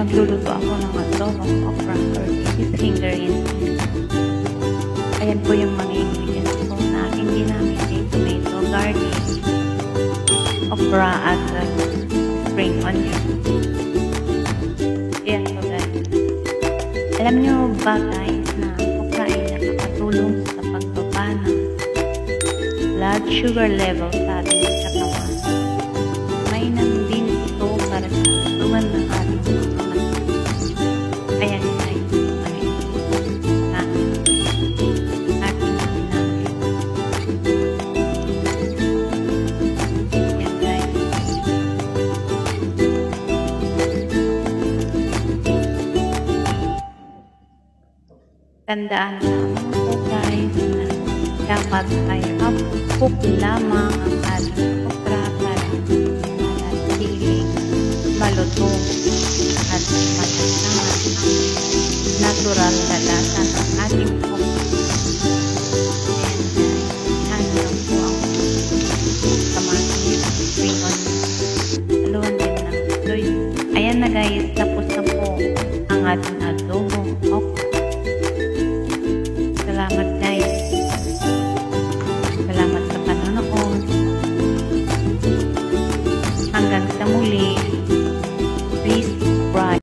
magluluto ako ng adobong okra or baby finger in Ayan po yung mga ingredients po na aking ginamit ay tomato, garlic, okra, at uh, spring onion. Ayan po guys. Alam nyo ba guys na okra ay nakakatulong sa pagbaba ng blood sugar level sa ating Tandaan na ang mga bagay na dapat ay apok lamang ang ating kontrakan manatili, malutong at matatangan ang natural na lasa ng ating uh, Ayan na guys, tapos Hanggang sa muli.